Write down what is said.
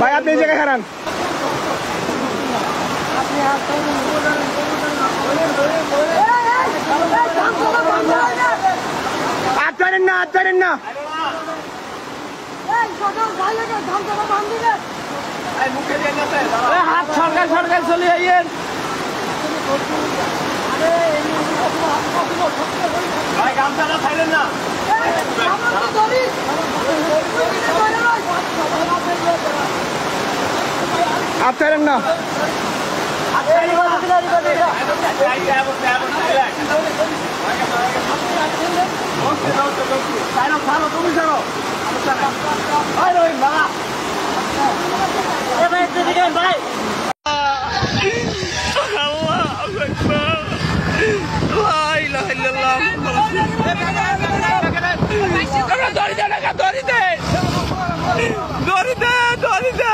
ভাই আপনি এই জায়গায় হারান। আর না আর না। হাত সরকার সরকার চলে আইয়েন ভাই গামছাটা ছাইলেন না। আটকাইলেন না দড়িতে